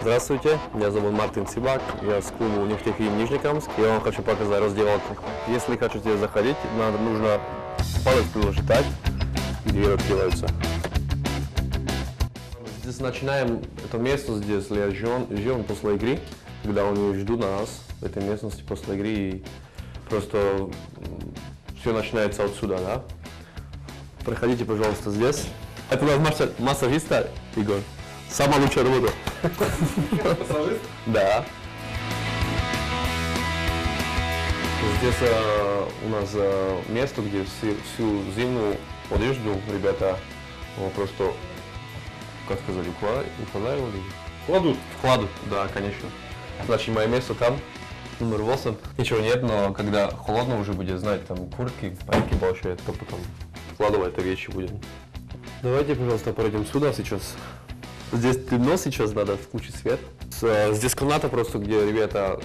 Здравствуйте, меня зовут Мартин Сибак, я с клуба Нефтехим Нижнекамск. Я вам хочу показать раздевалку. Если хотите заходить, надо, нужно палец приложить так, и двери открываются. Здесь начинаем это место, здесь я живем, живем после игры, когда они ждут нас в этой местности после игры. И просто все начинается отсюда, да? Проходите, пожалуйста, здесь. Это у нас масса- массажиста, Игорь. Самая лучшая работа. Да. Здесь э, у нас э, место, где всю, всю зимнюю одежду ребята э, просто, как сказать, укла- укладывали. Кладут. Вкладут, да, конечно. Значит, мое место там, номер 8. Ничего нет, но когда холодно уже будет, знаете, там куртки, пайки большие, то потом вкладывать эти вещи будем. Давайте, пожалуйста, пройдем сюда сейчас. Здесь темно сейчас, надо включить свет. Э, Здесь комната просто, где ребята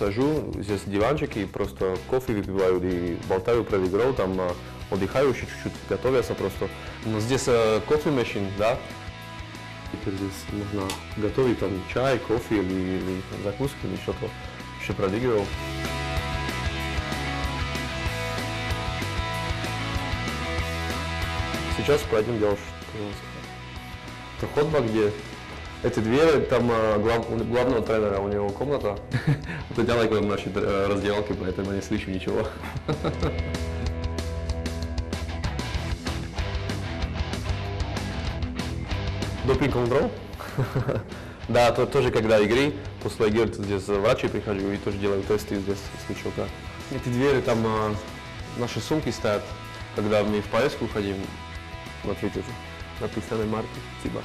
сажу, здесь диванчики, просто кофе выпивают и болтаю про игру, там э, отдыхаю еще чуть-чуть, готовятся просто. Но здесь э, кофе машин, да, Теперь здесь можно готовить там чай, кофе или, или закуски, или что-то еще проигрывал. Сейчас пойдем делать, пожалуйста. Это ходба, где эти двери, там э, глав- у главного тренера, у него комната. Это далеко от нашей э, раздевалки, поэтому не слышу ничего. Допинг контроль? Да, то тоже когда игры, после игры здесь врачи приходят и тоже делают тесты здесь, если что, да. Эти двери, там а, наши сумки стоят, когда мы в поездку ходим, смотрите, написано марки, типа.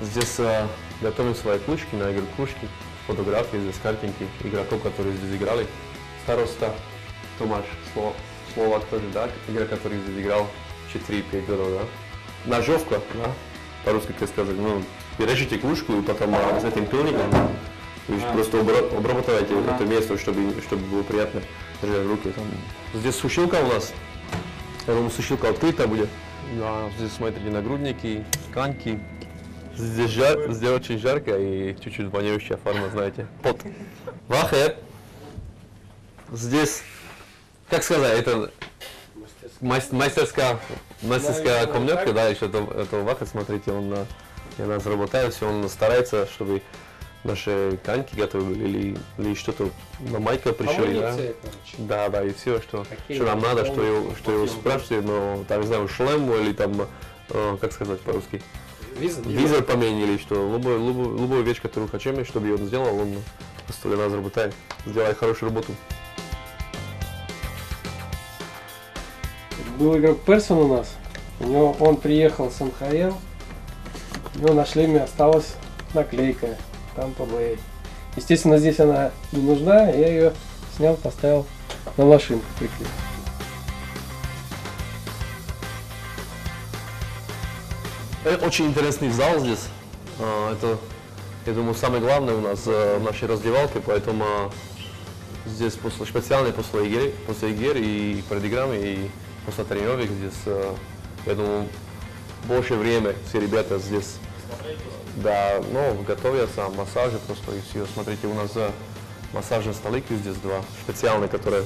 Здесь а, готовим свои клюшки на игру клюшки, фотографии, здесь картинки игроков, которые здесь играли. Староста Томаш Сло- Словак тоже, да, игрок, который здесь играл 4-5 годов, да. Ножовка, да, по-русски как сказать, ну, бережите клюшку и потом а, с этим пилником вы просто обра- обрабатываете это место, чтобы, чтобы было приятно держать руки. Там. Здесь сушилка у нас. Я думаю, сушилка открыта будет. Да, здесь смотрите нагрудники, тканьки. Здесь, жар, здесь очень жарко и чуть-чуть воняющая форма, знаете. Пот. Вахет. Здесь, как сказать, это мас- мастерская, мастерская комнатка, да, еще это, это Вахет, смотрите, он на, я нас работает, все, он старается, чтобы наши тканьки готовы были или, или что-то на майка пришли, да. Да, да, и все, что, Какие что нам надо, что его, что его спрашивают, но там, не знаю, шлем или там, э, как сказать по-русски, Виза? визор поменяли, что любую, любую, любую вещь, которую хотим, чтобы он сделал, он просто для нас работает, сделает хорошую работу. Был игрок Персон у нас. У него он приехал с НХЛ. У него на шлеме осталась наклейка Тампа Бэй. Естественно, здесь она не нужна. Я ее снял, поставил на машинку прикрепил. Э, Очень интересный зал здесь. А, Это, я думаю, самое главное у нас э, в нашей раздевалке, поэтому а, здесь после, специально после игры, после игр и играми, и после тренировок здесь, э, я думаю, больше время все ребята здесь. Да, ну, готовятся, массажи просто и все. Смотрите, у нас массажные столики здесь два, специальные, которые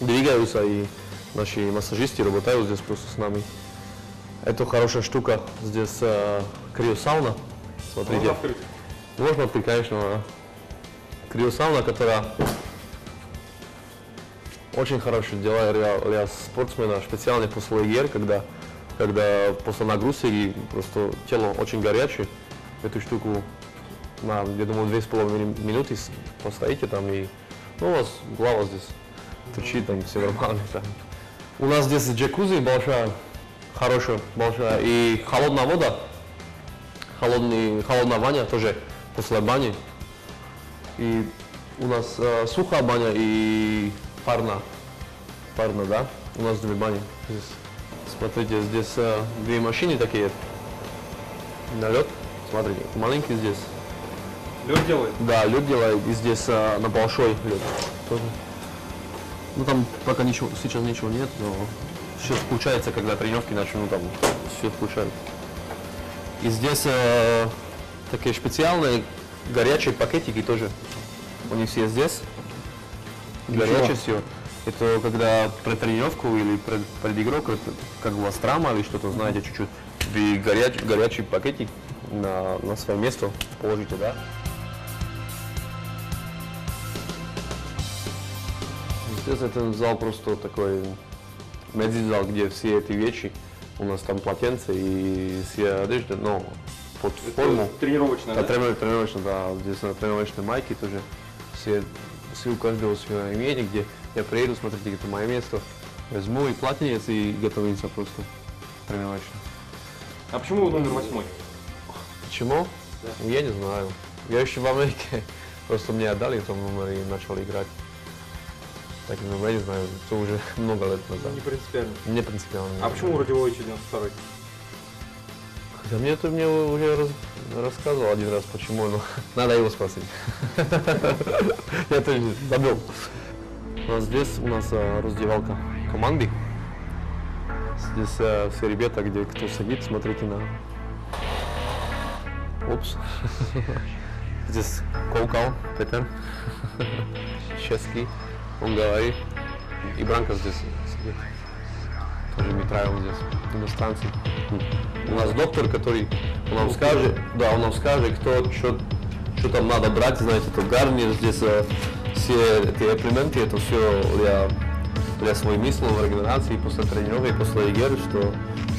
двигаются, и наши массажисты работают здесь просто с нами. Это хорошая штука. Здесь э, криосауна. Смотрите. Можно открыть, конечно. а. Криосауна, которая очень хорошо делает для, для спортсмена, специально после игр, когда, когда после нагрузки просто тело очень горячее. Эту штуку на, я думаю, две с половиной минуты постоите там и ну, у вас голова здесь торчит, там все нормально. там. У нас здесь джакузи большая, хорошая, большая, и холодная вода, холодный, холодная баня тоже после бани. И у нас э, сухая баня и парна. Парна, да? У нас две бани. Здесь. Смотрите, здесь э, две машины такие. На лед. Смотрите, маленький здесь. Лед делает. Да, лед делает, и здесь э, на большой лед тоже. Ну там пока ничего, сейчас ничего нет, но все включается, когда тренировки начну, там все включают. И здесь э, такие специальные горячие пакетики тоже. Они все здесь. Горячее все. Это когда при тренировку или пред, перед игрой, как, у вас травма или что-то, знаете, чуть-чуть, горяч, горячий пакетик на, на свое место положите, да? Здесь это зал просто такой медзал, где все эти вещи, у нас там полотенце и все одежда, но под форму. Тренировочная, Да, да? тренировочная, да. Здесь на тренировочной майке тоже все, все у каждого свое имение, где я приеду, смотрите, это мое место, возьму и платнец и готовимся просто тренировочно. А почему вы номер восьмой? Почему? Ну, Я не знаю. Я еще в Америке, просто мне отдали этот номер и начал играть. Так, ну, я не знаю, это уже много лет назад. Не принципиально. Не принципиально. А почему Радилович 92 Да мне это мне уже раз- рассказывал один раз, почему, но надо его спросить. Я тоже забыл. У нас здесь у нас а, раздевалка команды. Здесь а, все ребята, где кто сидит, смотрите на... Упс. Здесь Коукал, Петер, чешский, он говорит. И Бранко здесь сидит. Тоже Митраев здесь, иностранцы. У нас доктор, который нам скажет, да, он нам скажет, кто, что, что там надо брать, знаете, это гарнир, здесь э, все эти элементы, это все для, для своей мысли, регенерации, после тренировки, после игры, что,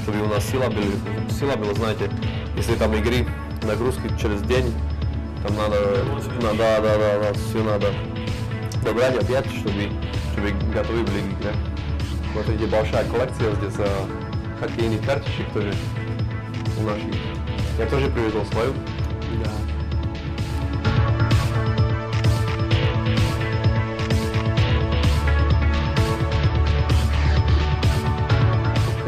чтобы у нас сила была, сила была, знаете, если там игры, нагрузки через день, там надо, на- да, да, да, да, все надо добрать опять, чтобы, чтобы готовы были к игре. Смотрите, большая коллекция здесь э, хоккейных карточек тоже у наших. Я тоже привезл свою.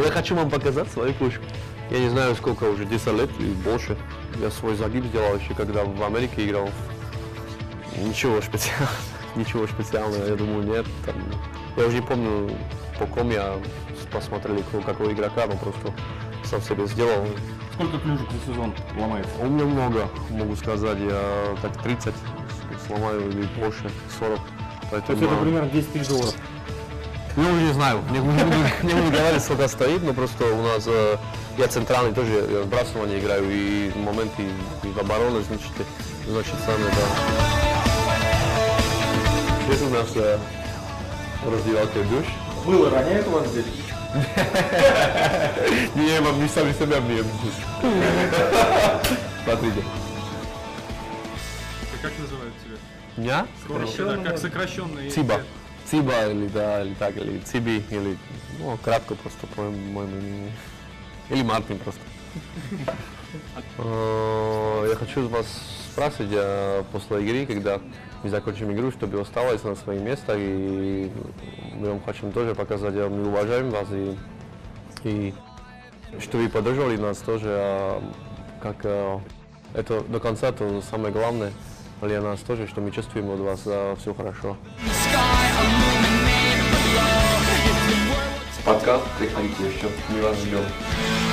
Я хочу вам показать свою клюшку. Я не знаю, сколько уже, 10 лет или больше. Я свой загиб сделал еще, когда в Америке играл. Ничего специального, ничего специального, я думаю, нет. Там, я уже не помню, по ком я посмотрели, какого- игрока, но просто сам себе сделал. Сколько клюшек за сезон ломается? У меня много, могу сказать, я так 30 сломаю или больше, 40. То Поэтому, есть это примерно 10 тысяч долларов. Ну, не знаю, не, буду- не буду, не буду говорить, сколько стоит, но просто у нас, э, я центральный тоже, я в сбрасывании играю, и моменты и в обороне, значит, значит, сами, да. Здесь у нас э, раздевалка душ. Было роняет у вас здесь? Не, мы не сами себя бьем здесь. Смотрите. Как называют тебя? Меня? Сокращенно, как сокращенный. Циба. Циба или да, или так, или Циби, или ну, кратко просто по моему имени. Или Мартин просто. Э, Я хочу вас спросить э, после игры, когда мы закончим игру, чтобы осталось на своих местах, и мы вам хотим тоже показать, э, мы уважаем вас, и, и что вы поддерживали нас тоже, а, как э, это до конца, это самое главное для нас тоже, что мы чувствуем от вас все хорошо. Пока, приходите еще, мы вас ждем.